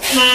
Bye.